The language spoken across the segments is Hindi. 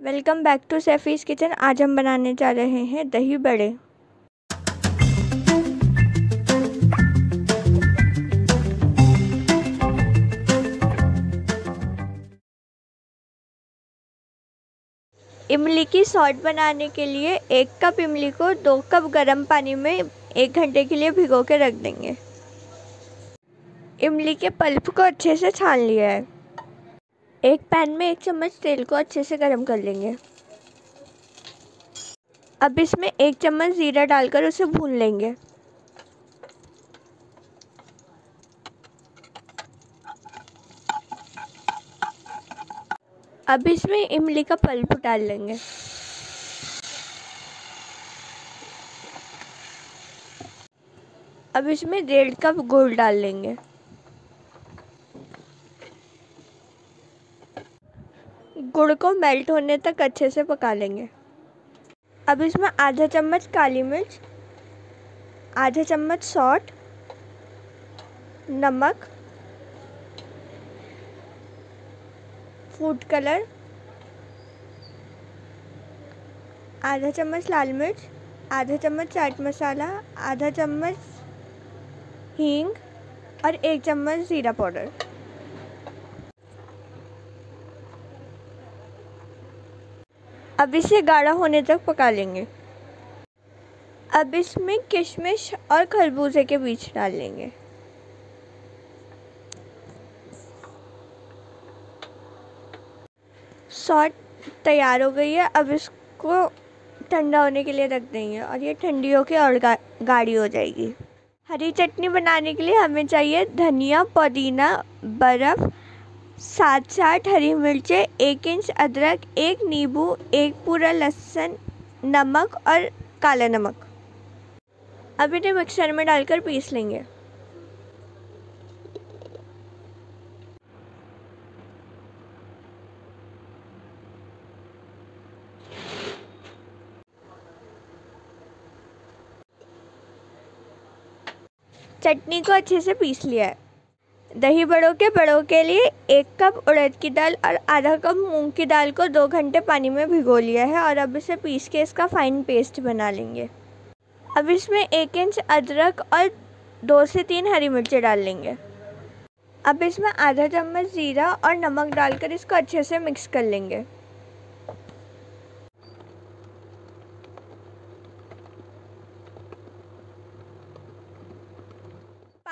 Welcome back to Saifee's kitchen. आज हम बनाने जा रहे हैं दही बड़े। इमली की सॉल्ट बनाने के लिए एक कप इमली को दो कप गर्म पानी में एक घंटे के लिए भिगो के रख देंगे। इमली के पल्प को अच्छे से छान लिया है। एक पैन में एक चम्मच तेल को अच्छे से गर्म कर लेंगे। अब इसमें एक चम्मच ज़ीरा डालकर उसे भून लेंगे। अब इसमें इमली का पल्प डाल लेंगे। अब इसमें डेढ़ कप गुड़ डाल लेंगे। गुड़ को मेल्ट होने तक अच्छे से पका लेंगे। अब इसमें आधा चम्मच काली मिर्च, आधा चम्मच सॉल्ट, नमक, फ़ूड कलर, आधा चम्मच लाल मिर्च, आधा चम्मच चाट मसाला, आधा चम्मच हींग और एक चम्मच ज़ीरा पाउडर। अब इसे गाढ़ा होने तक पका लेंगे। अब इसमें किशमिश और खरबूजे के बीज डाल लेंगे। सॉट तैयार हो गई है अब इसको ठंडा होने के लिए रख देंगे और ये ठंडी होकर और गा, गाढ़ी हो जाएगी। हरी चटनी बनाने के लिए हमें चाहिए धनिया पुदीना बर्फ़ सात से आठ हरी मिर्चें, एक इंच अदरक, एक नींबू, एक पूरा लहसुन, नमक और काला नमक। अब इन्हें मिक्सर में डालकर पीस लेंगे। चटनी को अच्छे से पीस लिया है। दही बड़ों के बड़ों के लिए एक कप उड़द की दाल और आधा कप मूंग की दाल को दो घंटे पानी में भिगो लिया है और अब इसे पीस के इसका फ़ाइन पेस्ट बना लेंगे। अब इसमें एक इंच अदरक और दो से तीन हरी मिर्चें डाल लेंगे। अब इसमें आधा चम्मच ज़ीरा और नमक डालकर इसको अच्छे से मिक्स कर लेंगे।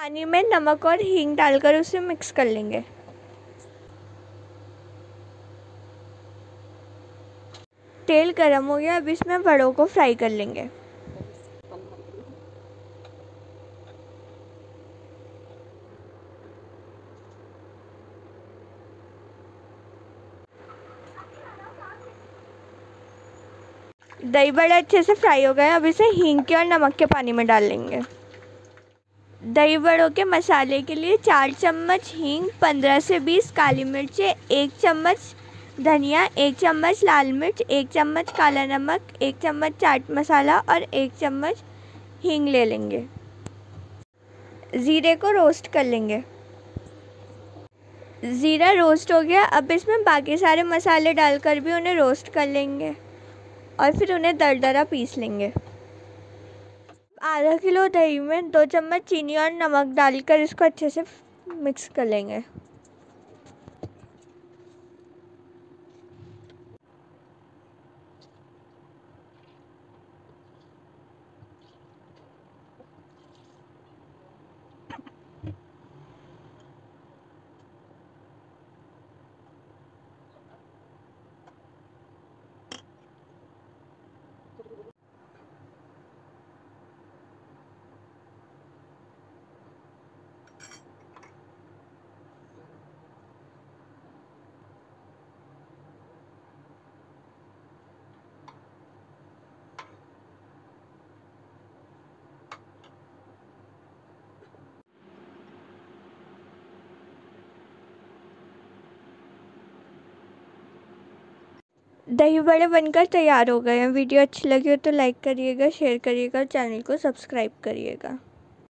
पानी में नमक और हींग डालकर उसे मिक्स कर लेंगे। तेल गरम हो गया, अब इसमें बड़ों को फ्राई कर लेंगे। दही बड़े अच्छे से फ्राई हो गए, अब इसे हींग के और नमक के पानी में डाल लेंगे। दही बड़ों के मसाले के लिए चार चम्मच हींग, पंद्रह से बीस काली मिर्चें, एक चम्मच धनिया, एक चम्मच लाल मिर्च, एक चम्मच काला नमक, एक चम्मच चाट मसाला और एक चम्मच हींग ले लेंगे। ज़ीरे को रोस्ट कर लेंगे। ज़ीरा रोस्ट हो गया। अब इसमें बाकी सारे मसाले डालकर भी उन्हें रोस्ट कर लेंगे और फिर उन्हें दरदरा पीस लेंगे। आधा किलो दही में दो चम्मच चीनी और नमक डालकर इसको अच्छे से मिक्स कर लेंगे। दही बड़े बनकर तैयार हो गए हैं। वीडियो अच्छी लगी हो तो लाइक करिएगा शेयर करिएगा और चैनल को सब्सक्राइब करिएगा।